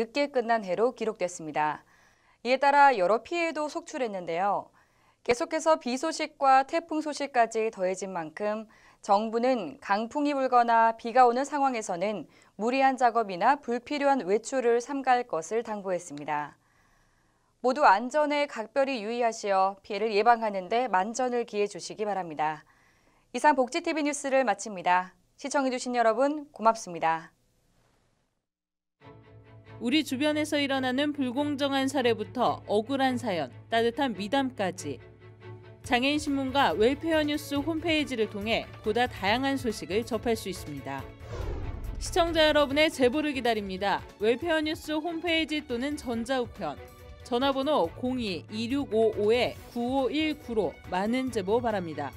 늦게 끝난 해로 기록됐습니다. 이에 따라 여러 피해도 속출했는데요. 계속해서 비 소식과 태풍 소식까지 더해진 만큼 정부는 강풍이 불거나 비가 오는 상황에서는 무리한 작업이나 불필요한 외출을 삼갈 것을 당부했습니다. 모두 안전에 각별히 유의하시어 피해를 예방하는 데 만전을 기해 주시기 바랍니다. 이상 복지TV 뉴스를 마칩니다. 시청해주신 여러분 고맙습니다. 우리 주변에서 일어나는 불공정한 사례부터 억울한 사연, 따뜻한 미담까지 장애인 신문과 웰페어 뉴스 홈페이지를 통해 보다 다양한 소식을 접할 수 있습니다. 시청자 여러분의 제보를 기다립니다. 웰페어 뉴스 홈페이지 또는 전자우편, 전화번호 02-2655-9519로 많은 제보 바랍니다.